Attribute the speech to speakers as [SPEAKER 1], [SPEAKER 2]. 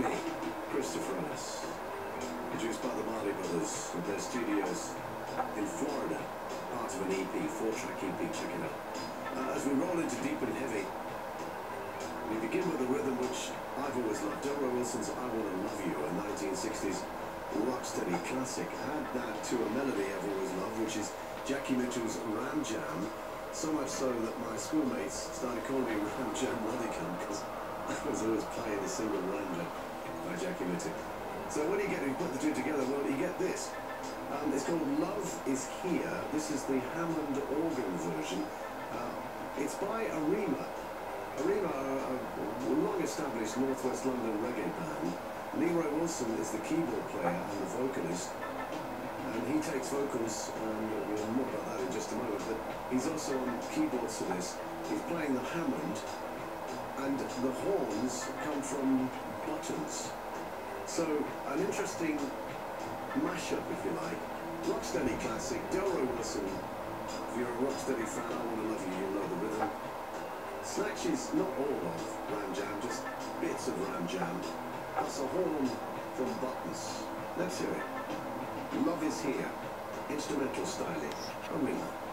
[SPEAKER 1] Me, Christopher Ellis. Produced by the Marley Brothers at their studios in Florida. Part of an EP, four-track EP, check it out. Uh, as we roll into Deep and Heavy, we begin with a rhythm which I've always loved. Delroy Wilson's I Wanna Love You, a 1960s rocksteady classic. Add that to a melody I've always loved, which is Jackie Mittoo's Ram Jam. So much so that my schoolmates started calling me Ram Jam Rodigan because I was always playing the single Ram Jam Jackie Mittoo. So what do you get if you put the two together? Well, you get this. Um, it's called Love Is Here. This is the Hammond organ version. Uh, it's by Arima. Arima are a long-established northwest London reggae band. Leroy Wilson is the keyboard player and the vocalist. And he takes vocals, and we'll more about that in just a moment, but he's also on keyboards for this. He's playing the Hammond, and the horns come from buttons. So, an interesting mashup, if you like. Rocksteady classic, Delroy Wilson. If you're a Rocksteady fan, I want to love you, you'll know the rhythm. Snatches not all of Ram Jam, just bits of Ram Jam. Plus a horn from Buttons. Let's hear it. Love is here. Instrumental styling. Oh, Arena.